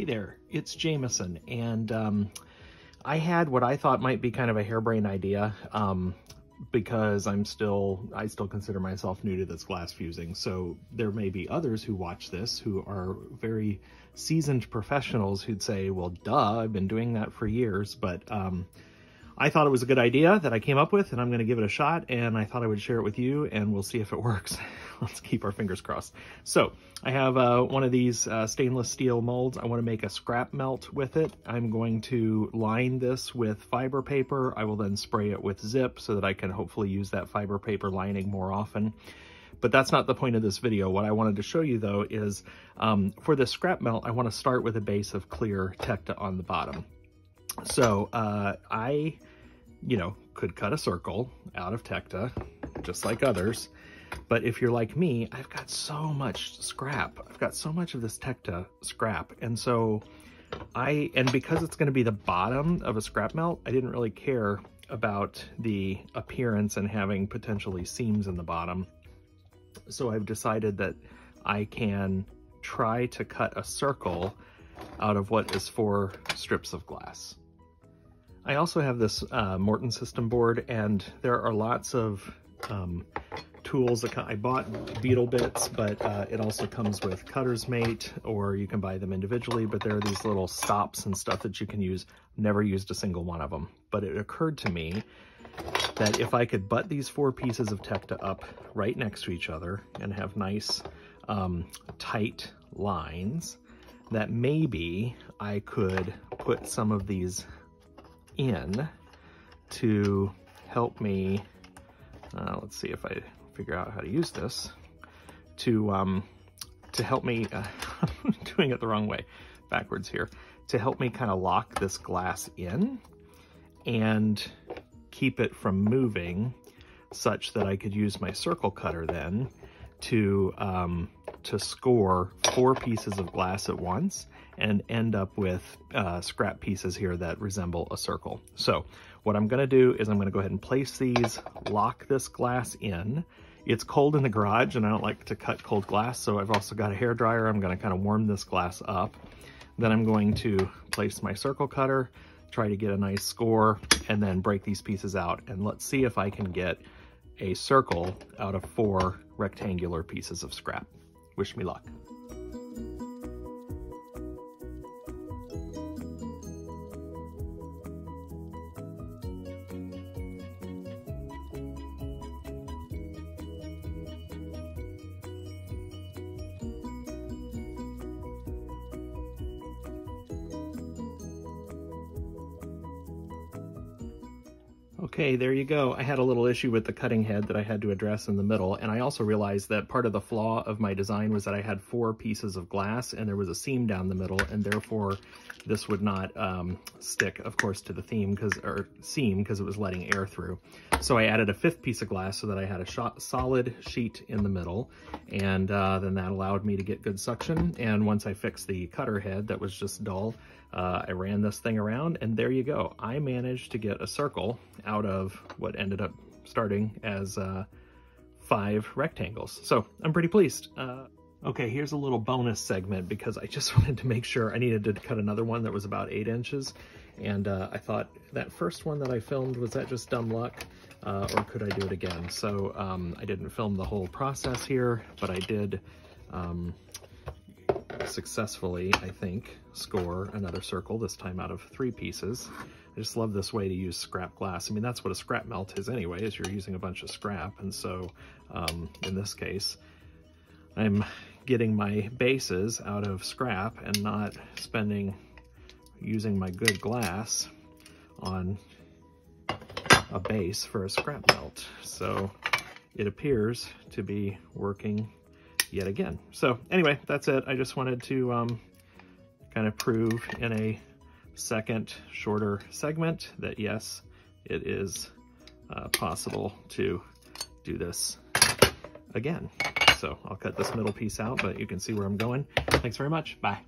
Hey there, it's Jamaison, and um, I had what I thought might be kind of a harebrained idea um, because I'm still, I still consider myself new to this glass fusing. So there may be others who watch this who are very seasoned professionals who'd say, well, duh, I've been doing that for years. But um, I thought it was a good idea that I came up with and I'm going to give it a shot and I thought I would share it with you and we'll see if it works. Let's keep our fingers crossed. So I have uh, one of these uh, stainless steel molds. I want to make a scrap melt with it. I'm going to line this with fiber paper. I will then spray it with ZYP so that I can hopefully use that fiber paper lining more often. But that's not the point of this video. What I wanted to show you though is um, for this scrap melt, I want to start with a base of clear Tekta on the bottom. So uh, I, you know, could cut a circle out of Tekta, just like others. But if you're like me, I've got so much scrap. I've got so much of this Tekta scrap. And so I, and because it's gonna be the bottom of a scrap melt, I didn't really care about the appearance and having potentially seams in the bottom. So I've decided that I can try to cut a circle out of what is four strips of glass. I also have this uh, Morton system board and there are lots of um, tools I bought beetle bits, but uh, it also comes with cutter's mate or you can buy them individually, but there are these little stops and stuff that you can use. Never used a single one of them, but it occurred to me that if I could butt these four pieces of Tekta up right next to each other and have nice um, tight lines, that maybe I could put some of these in to help me, uh, let's see if I figure out how to use this, to, um, to help me, uh, doing it the wrong way, backwards here, to help me kind of lock this glass in and keep it from moving such that I could use my circle cutter then to um, to score four pieces of glass at once and end up with uh, scrap pieces here that resemble a circle. So what I'm gonna do is I'm gonna go ahead and place these, lock this glass in. It's cold in the garage and I don't like to cut cold glass, so I've also got a hair dryer. I'm gonna kind of warm this glass up. Then I'm going to place my circle cutter, try to get a nice score, and then break these pieces out. And let's see if I can get a circle out of four rectangular pieces of scrap. Wish me luck. Okay, there you go. I had a little issue with the cutting head that I had to address in the middle, and I also realized that part of the flaw of my design was that I had four pieces of glass and there was a seam down the middle, and therefore this would not um, stick, of course, to the theme because or seam because it was letting air through. So I added a fifth piece of glass so that I had a solid sheet in the middle, and uh, then that allowed me to get good suction. And once I fixed the cutter head that was just dull, uh, I ran this thing around and there you go. I managed to get a circle out of what ended up starting as uh, five rectangles. So I'm pretty pleased. Uh, okay, here's a little bonus segment because I just wanted to make sure I needed to cut another one that was about eight inches. And uh, I thought that first one that I filmed, was that just dumb luck? Uh, or could I do it again? So um, I didn't film the whole process here, but I did um, successfully, I think, score another circle, this time out of three pieces. I just love this way to use scrap glass. I mean, that's what a scrap melt is anyway, is you're using a bunch of scrap. And so um, in this case, I'm getting my bases out of scrap and not spending, using my good glass on a base for a scrap melt. So it appears to be working yet again. So anyway, that's it. I just wanted to um, kind of prove in a second shorter segment that yes, it is uh, possible to do this again. So I'll cut this middle piece out, but you can see where I'm going. Thanks very much. Bye.